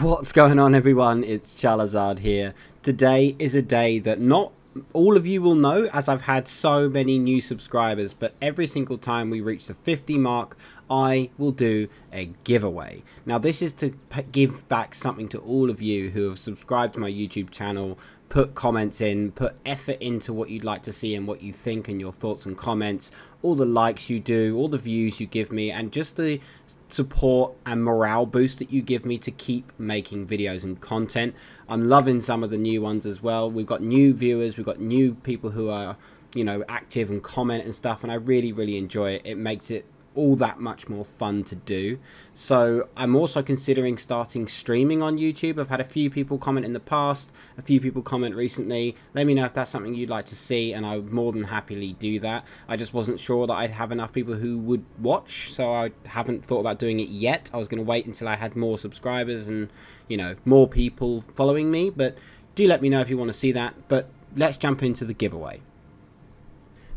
What's going on everyone? It's Chalazard here. Today is a day that not all of you will know as I've had so many new subscribers, but every single time we reach the 50 mark, I will do a giveaway. Now this is to give back something to all of you who have subscribed to my YouTube channel, put comments in, put effort into what you'd like to see and what you think and your thoughts and comments, all the likes you do, all the views you give me, and just the support and morale boost that you give me to keep making videos and content. I'm loving some of the new ones as well. We've got new viewers, we've got new people who are, you know, active and comment and stuff, and I really, really enjoy it. It makes it all that much more fun to do. So I'm also considering starting streaming on YouTube. I've had a few people comment in the past, a few people comment recently. Let me know if that's something you'd like to see, and I would more than happily do that. I just wasn't sure that I'd have enough people who would watch, so I haven't thought about doing it yet. I was going to wait until I had more subscribers and, you know, more people following me, but do let me know if you want to see that. But let's jump into the giveaway.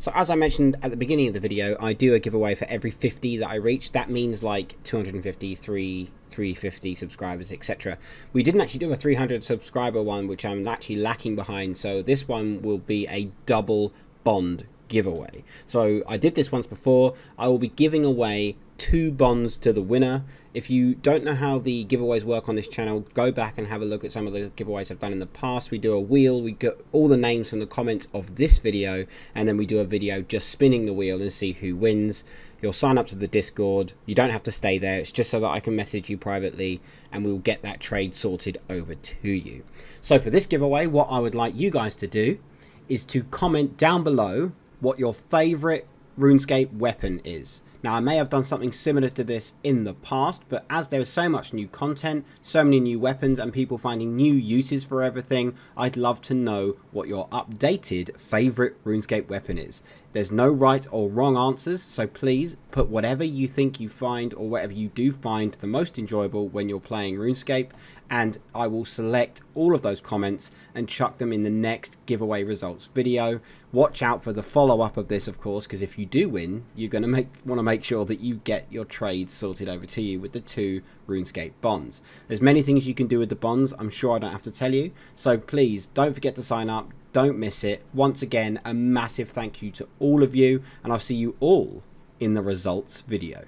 So as I mentioned at the beginning of the video, I do a giveaway for every 50 that I reach. That means like 250, 3, 350 subscribers, etc. We didn't actually do a 300 subscriber one, which I'm actually lacking behind. So this one will be a double bond giveaway. So I did this once before. I will be giving away two bonds to the winner. If you don't know how the giveaways work on this channel, go back and have a look at some of the giveaways I've done in the past. We do a wheel, we get all the names from the comments of this video, and then we do a video just spinning the wheel and see who wins. You'll sign up to the Discord. You don't have to stay there. It's just so that I can message you privately and we'll get that trade sorted over to you. So for this giveaway, what I would like you guys to do is to comment down below what your favorite RuneScape weapon is. Now, I may have done something similar to this in the past, but as there is so much new content, so many new weapons, and people finding new uses for everything, I'd love to know what your updated favourite RuneScape weapon is. There's no right or wrong answers, so please put whatever you think you find or whatever you do find the most enjoyable when you're playing RuneScape, and I will select all of those comments and chuck them in the next giveaway results video. Watch out for the follow-up of this, of course, because if you do win, you're going to make want to make sure that you get your trades sorted over to you with the two RuneScape bonds. There's many things you can do with the bonds, I'm sure I don't have to tell you, so please don't forget to sign up, don't miss it. Once again, a massive thank you to all of you, and I'll see you all in the results video.